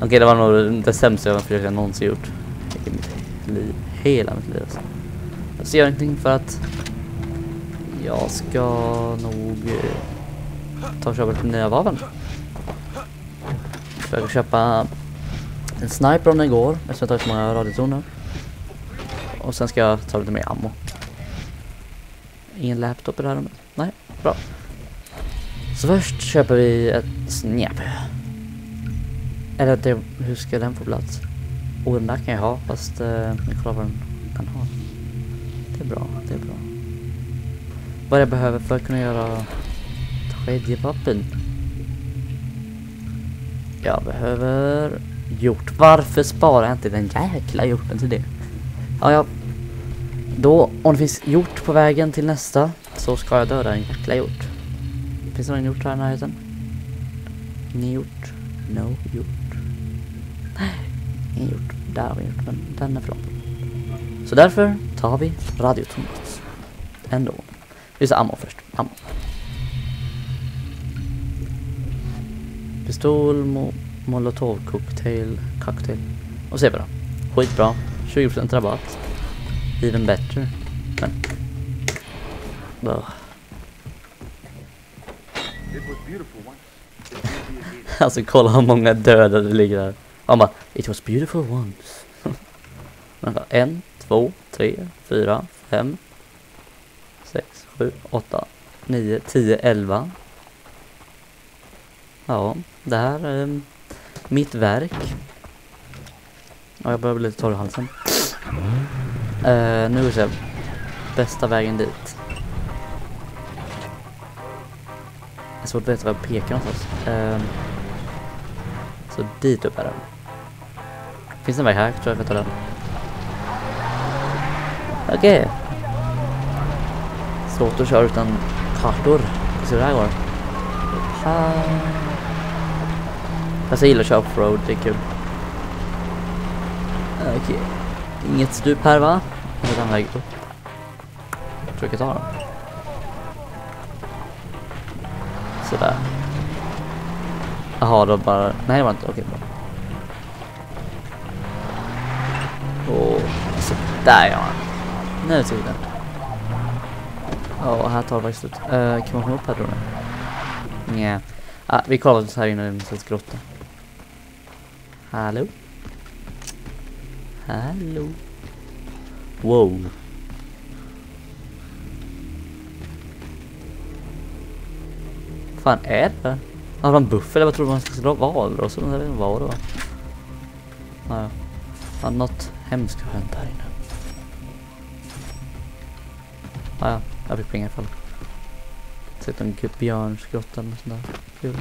Okej, det var nog det sämsta jag försökt någonsin gjort. I mitt liv. Hela mitt liv alltså. Jag ser ingenting för att jag ska nog eh, ta och köpa lite nya vapen. Jag ska köpa en sniper om den går, eftersom jag tar så många radiotoner. Och sen ska jag ta lite mer ammo. Ingen laptop i det här rummet. Nej, bra. Så först köper vi ett snäpp. Eller det, hur ska den få plats? Och den där kan jag ha, fast eh, jag kollar vad den kan ha. Det är bra, det är bra. Vad jag behöver för att kunna göra tredjevapen? Jag behöver hjort. Varför sparar jag inte den jäkla hjorten till det? Ja, ja. Då, om det finns hjort på vägen till nästa så ska jag döda en jäkla hjort. Finns det någon hjort här i närheten? Ingen hjort. No hjort. Nej, ingen. Där har vi en men den är för. Så därför tar vi radiotonet. Ändå. Vi ska ammo först. Ammo. Pistol, mo molotov, cocktail, cocktail. Och se då. Skitbra. 20% rabatt. Even better. Men. Ugh. alltså kolla hur många döda det ligger där. Han bara, it was beautiful once. Vänta, en, två, tre, fyra, fem, sex, sju, åtta, nio, tio, elva. Ja, det här är mitt verk. Ja, jag börjar bli lite torr i halsen. Uh, nu ska jag bästa vägen dit. Det är svårt att veta var jag pekar någonstans. Uh, så dit upp är det. Finns det en väg här? Tror jag jag ta den. Okej. Okay. Svårt att köra utan kartor. Vi ser hur det här går. Fast alltså, jag gillar att köra offroad, det är kul. Okej. Okay. Inget stup här va? Jag den väg upp. Jag tror jag kan ta den. Sådär. Jaha, då bara... Nej, det var inte... Okej, bra. Där ja. Nu är tiden. Ja, oh, här tar det faktiskt slut. Uh, eh, kan man komma upp här tror du? Nja. Ah, vi kollar oss här inne i en sorts grotta. Hallå? Hallå? Wow. fan är det? Har de buffel eller vad tror du man ska dra valross eller vad det var? Naja. Fan, något hemskt har hänt här inne. Naja, jag fick pengar i alla fall. Sett en björnsgrotta eller sånt där. Kul.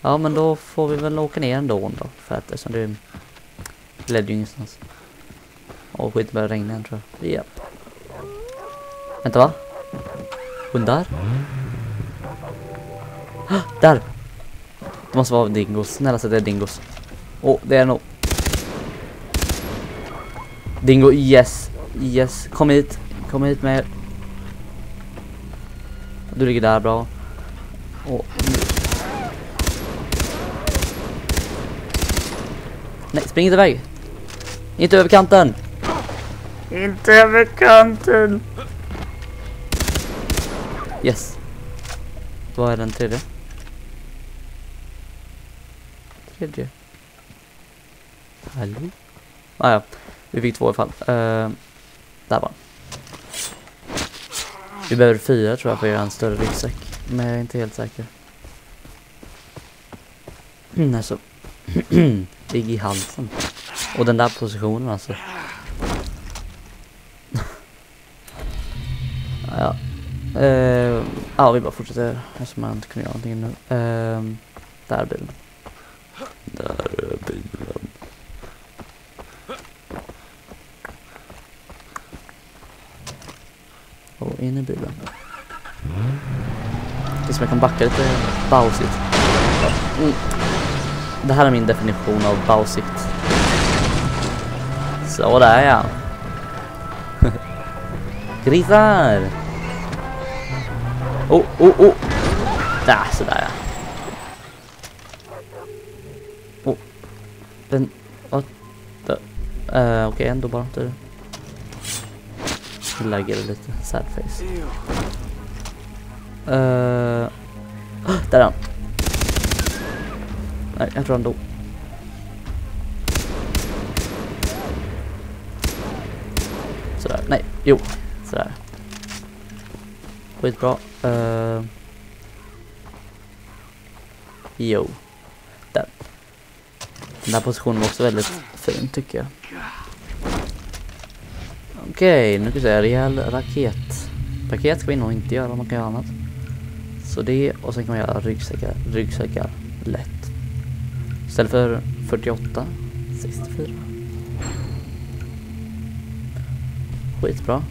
Ja men då får vi väl åka ner ändå då. För att eftersom det ledde ju ingenstans. Och skit börjar regna igen tror jag. Japp. Vänta va? Hundar? Ah, där! Det måste vara dingos. Snälla säg det är dingos. Åh, oh, det är nog. Dingo, yes. Yes. Kom hit. Kom hit med Du ligger där bra. Oh. Nej, spring inte iväg. Inte över kanten. Inte över kanten. Yes. Vad är den tredje? Tredje. Hallå? Ah, ja, vi fick två i fall. Uh, där var vi behöver fyra tror jag för att göra en större ryggsäck. Men jag är inte helt säker. Mm, alltså. Ligg i halsen. Och den där positionen alltså. ja. Uh, ja, vi bara fortsätter eftersom man inte kunde göra någonting nu. Uh, där är bilen. Där är bilen. Och in i bilen. Det som jag kan backa lite bausigt. Mm. Det här är min definition av bausigt. Så där ja. Grisar! Oh, oh, oh! Där, sådär ja. Oh. Den... What the... Uh, Okej, okay, ändå bara inte... Lägger lite sad face. Uh, där är han. Nej, jag tror han dog. Sådär, nej, jo, sådär. Skitbra. Uh, jo. Där. Den här positionen var också väldigt fin tycker jag. Okej, nu ska vi se. Rejäl raket. Paket ska vi nog inte göra, man kan göra annat. Så det, och sen kan man göra ryggsäckar, ryggsäckar lätt. Istället för 48, 64. Skitbra.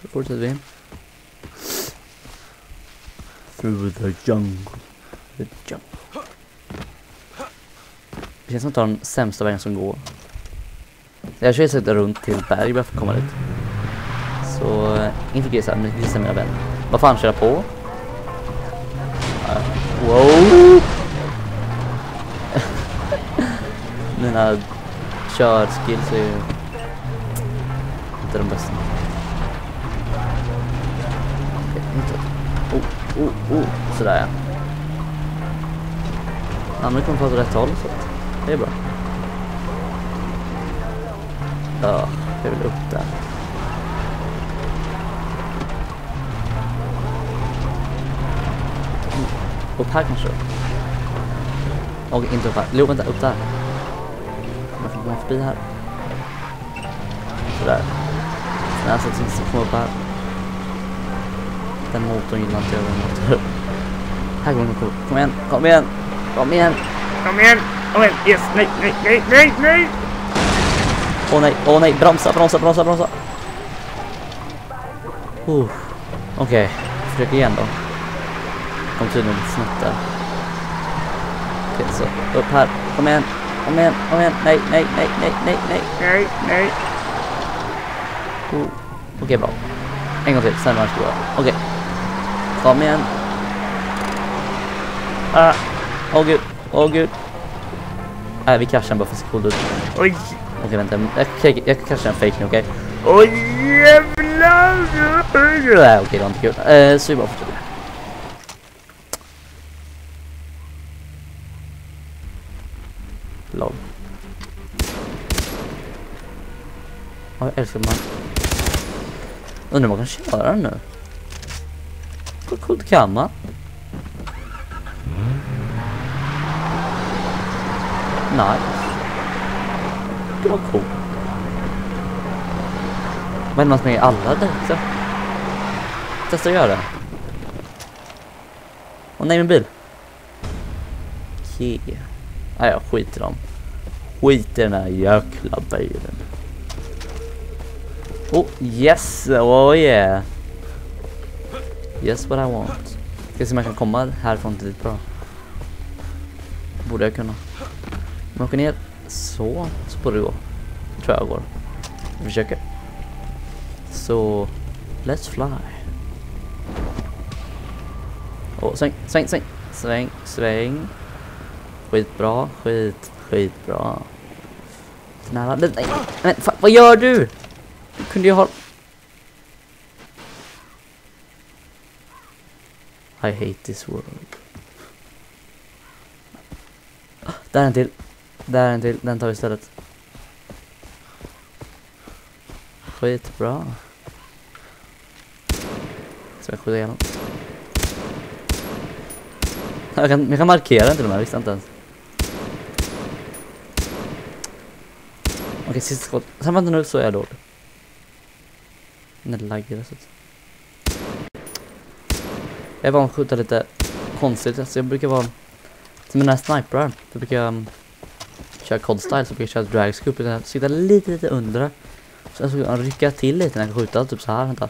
Så fortsätter vi. Through the jungle. The jungle. Det känns som att ta den sämsta vägen som går. Jag kör sätta runt till berg bara för att komma dit. Så eh, inte grisa, men grisa mina vänner. Vad fan köra på? Uh, wow! mina körskills är ju inte de bästa. Inte. Oh, oh, oh. Sådär ja. Ja, men det kommer på åt rätt håll så det är bra. Ja, jag vill upp där. Mm, upp här kanske? Och inte upp här. Jo, vänta, upp där. Man får gå förbi här. Sådär. Sen alltså tills jag kommer upp här. Den motorn gillar inte jag. Den. Här går den upp. Kom igen, kom igen, kom igen, kom igen, kom igen. Yes, nej, nej, nej, nej, nej. Åh oh, nej, åh oh, nej, bromsa, bromsa, bromsa, bromsa. Uh. Okej, okay. försök igen då. Kom tydligen snett där. Okej, okay, så upp här. Kom igen, kom igen, kom igen. Nej, nej, nej, nej, nej, nej, nej, nej. Uh. Okej, okay, bra. En gång till, sen var det stora. Okej. Okay. Kom igen. Ah. Åh oh, gud, åh oh, gud. Nej, äh, vi kraschar bara för sekund. Oj. Okej, vänta. Jag, jag, jag kanske en fake nu, okej? Okay? Oj, jävlar! Nej, okej, det var inte kul. Uh, så vi bara fortsätter. Lol. Ja, jag älskar man. Undrar om man kan köra den nu. Hur coolt kan man? Nice. Det var coolt. Men man med i alla dejter. Testa att göra det. Åh nej, min bil. Okej. Okay. Nej, jag skiter i dem. Skit i den här jäkla bilen. Oh, yes! Oh yeah! Yes, what I want. Ska se om jag kan komma härifrån till dit bra. Borde jag kunna. Om jag åker ner så, så borde det gå. Tror jag går. Vi försöker. Så, let's fly. Och sväng, sväng, sväng, sväng, sväng. Skitbra, skit, skitbra. Nära, nej, nej, nej fan, vad gör du? Du kunde ju ha... I hate this world. Där är en till. Där är en till. Den tar vi istället. Skitbra. Ska jag skjuta igenom. Jag kan, jag kan markera den till och med, visste inte ens. Okej, sista skott. Sen vänta nu så är jag dålig. När det laggar så. Jag är van att skjuta lite konstigt, alltså jag brukar vara Som mina sniprar, då brukar jag köra codstyle så brukar jag köra drag scoop, sitta lite lite under Sen så kan jag rycka till lite när jag skjuter, typ så här, vänta.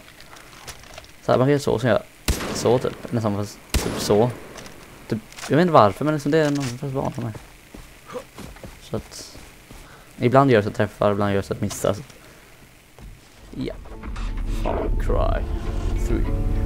Så här, man kan göra så, så jag så typ, nästan fast typ så. Typ, jag vet inte varför, men liksom det är någon slags vana med. Så att, ibland gör det så att träffar, ibland gör det så att missar. Ja. Far Cry 3.